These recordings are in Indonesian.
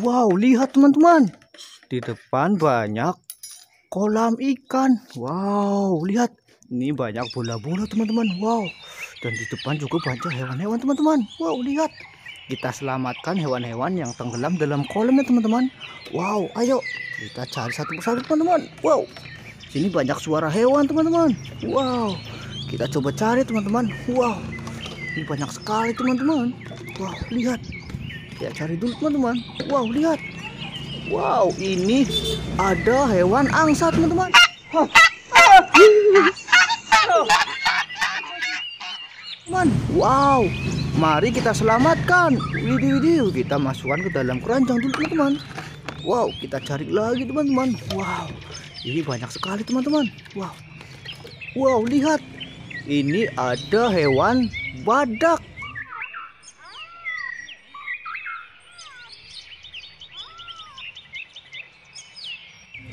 Wow, lihat teman-teman. Di depan banyak kolam ikan. Wow, lihat. Ini banyak bola-bola teman-teman. Wow. Dan di depan juga banyak hewan-hewan teman-teman. Wow, lihat. Kita selamatkan hewan-hewan yang tenggelam dalam kolam ya teman-teman. Wow, ayo kita cari satu persatu teman-teman. Wow. Sini banyak suara hewan teman-teman. Wow. Kita coba cari teman-teman. Wow. Ini banyak sekali teman-teman. Wow, lihat. Ya cari dulu teman-teman. Wow, lihat. Wow, ini ada hewan angsa teman-teman. Teman, wow. Mari kita selamatkan. Widih, widih. Kita masukkan ke dalam keranjang dulu teman-teman. Wow, kita cari lagi teman-teman. Wow, ini banyak sekali teman-teman. Wow, wow, lihat. Ini ada hewan badak.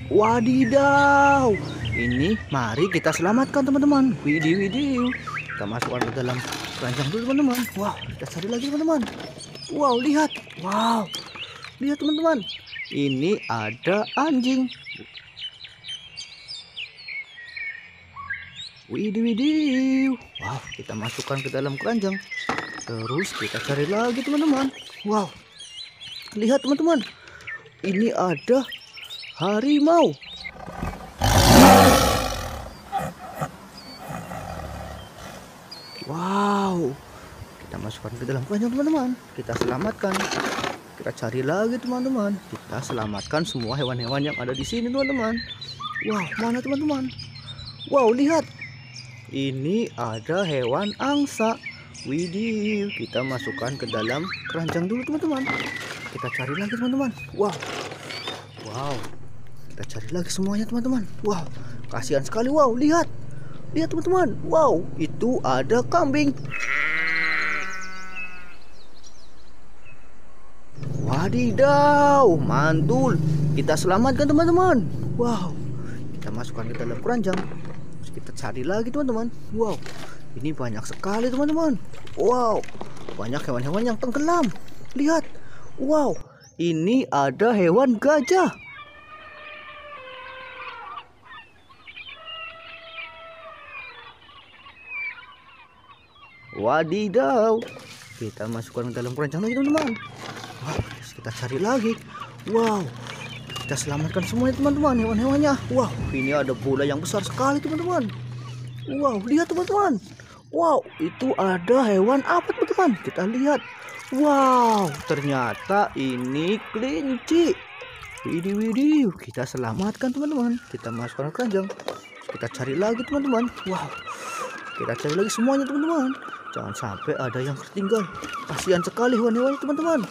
Wadidaw. Ini mari kita selamatkan teman-teman. Widih widih. Kita masukkan ke dalam keranjang dulu teman-teman. Wow, kita cari lagi teman-teman. Wow, lihat. Wow. Lihat teman-teman. Ini ada anjing. Widih widih. Wow, kita masukkan ke dalam keranjang. Terus kita cari lagi teman-teman. Wow. Lihat teman-teman. Ini ada harimau. Wow. Kita masukkan ke dalam keranjang teman-teman. Kita selamatkan. Kita cari lagi teman-teman. Kita selamatkan semua hewan-hewan yang ada di sini teman-teman. Wow, mana teman-teman? Wow, lihat. Ini ada hewan angsa. Widih, kita masukkan ke dalam keranjang dulu teman-teman. Kita cari lagi teman-teman. Wow. Wow. Kita cari lagi semuanya teman-teman. Wow, kasihan sekali. Wow, lihat. Lihat teman-teman. Wow, itu ada kambing. Wadidaw, mantul. Kita selamatkan teman-teman. Wow. Kita masukkan ke dalam keranjang. Kita cari lagi teman-teman. Wow. Ini banyak sekali teman-teman. Wow. Banyak hewan-hewan yang tenggelam. Lihat. Wow. Ini ada hewan gajah. Wadidaw. Kita masukkan ke dalam keranjang lagi teman-teman. Wow, kita cari lagi. Wow. Kita selamatkan semuanya teman-teman hewan-hewannya. Wow, ini ada bola yang besar sekali teman-teman. Wow, lihat teman-teman. Wow, itu ada hewan apa teman-teman? Kita lihat. Wow, ternyata ini kelinci. Widih widih, kita selamatkan teman-teman. Kita masukkan ke keranjang. Kita cari lagi teman-teman. Wow, kita cari lagi semuanya teman-teman. Jangan sampai ada yang tertinggal. Kasihan sekali hewan-hewan teman-teman.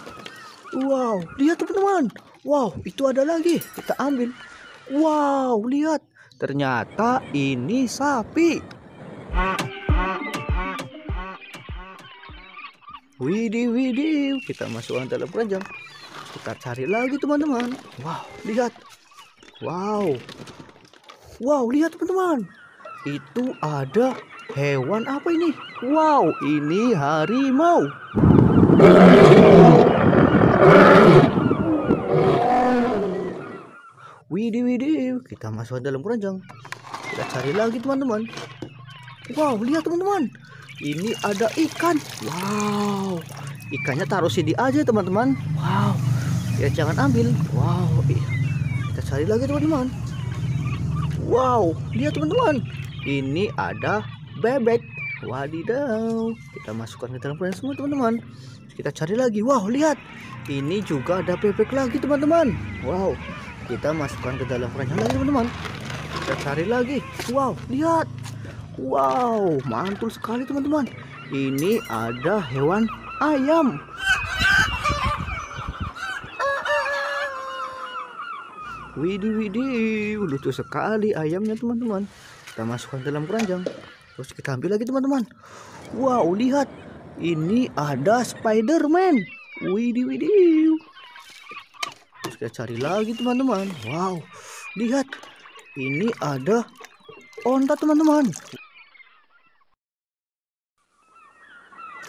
Wow, lihat teman-teman. Wow, itu ada lagi. Kita ambil. Wow, lihat. Ternyata ini sapi. Widih, widih. Kita masukkan dalam keranjang. Kita cari lagi teman-teman. Wow, lihat. Wow. Wow, lihat teman-teman. Itu ada hewan apa ini? Wow, ini harimau. Widih, widih. Kita masuk dalam keranjang. Kita cari lagi teman-teman. Wow, lihat teman-teman. Ini ada ikan. Wow. Ikannya taruh sini aja teman-teman. Wow. Ya jangan ambil. Wow. Kita cari lagi teman-teman. Wow, lihat teman-teman. Ini ada bebek. Wadidaw. Kita masukkan ke dalam keranjang semua teman-teman. Kita cari lagi. Wow, lihat. Ini juga ada bebek lagi teman-teman. Wow. Kita masukkan ke dalam keranjang lagi teman-teman. Kita cari lagi. Wow, lihat. Wow, mantul sekali teman-teman. Ini ada hewan ayam. Widih, widih, lucu sekali ayamnya teman-teman. Kita masukkan dalam keranjang. Terus kita ambil lagi teman-teman. Wow, lihat. Ini ada Spiderman. Widih, widih. Terus kita cari lagi teman-teman. Wow, lihat. Ini ada onta teman-teman.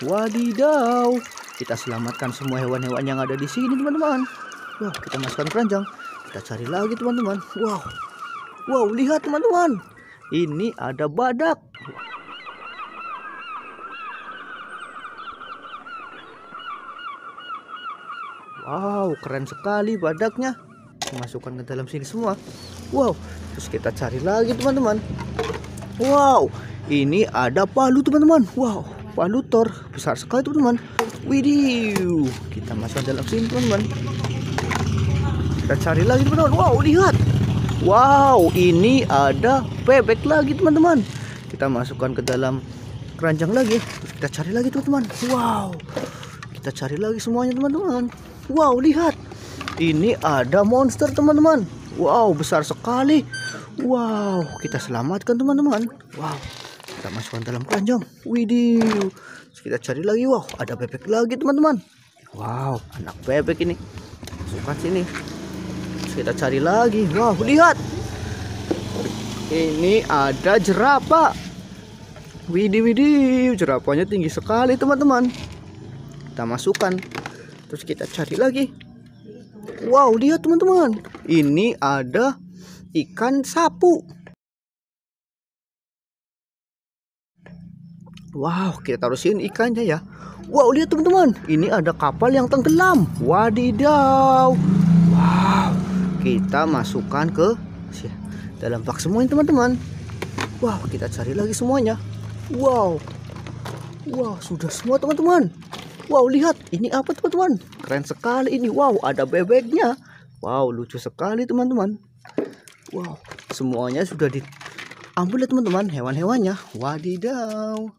Wadidaw, kita selamatkan semua hewan-hewan yang ada di sini teman-teman. Wah, kita masukkan keranjang. Kita cari lagi teman-teman. Wow. Wow, lihat teman-teman. Ini ada badak. Wow, keren sekali badaknya. Masukkan ke dalam sini semua. Wow, terus kita cari lagi teman-teman. Wow, ini ada palu teman-teman. Wow, palu Thor besar sekali teman-teman. Widih, kita masukkan dalam sini teman-teman. Kita cari lagi teman-teman. Wow, lihat. Wow, ini ada bebek lagi teman-teman. Kita masukkan ke dalam keranjang lagi. Terus kita cari lagi teman-teman. Wow, kita cari lagi semuanya teman-teman. Wow, lihat. Ini ada monster, teman-teman. Wow, besar sekali. Wow, kita selamatkan, teman-teman. Wow, kita masukkan dalam keranjang. Widih. Kita cari lagi. Wow, ada bebek lagi, teman-teman. Wow, anak bebek ini. Masukkan sini. Kita cari lagi. Wow, lihat. Ini ada jerapah. Widih, widih. Jerapahnya tinggi sekali, teman-teman. Kita masukkan terus kita cari lagi. Wow lihat teman-teman. Ini ada ikan sapu. Wow kita taruhin ikannya ya. Wow lihat teman-teman. Ini ada kapal yang tenggelam. Wadidaw. Wow kita masukkan ke dalam bak semuanya teman-teman. Wow kita cari lagi semuanya. Wow. Wow sudah semua teman-teman Wow, lihat ini apa teman-teman? Keren sekali ini. Wow, ada bebeknya. Wow, lucu sekali teman-teman. Wow, semuanya sudah diambil teman-teman hewan-hewannya. Wadidaw.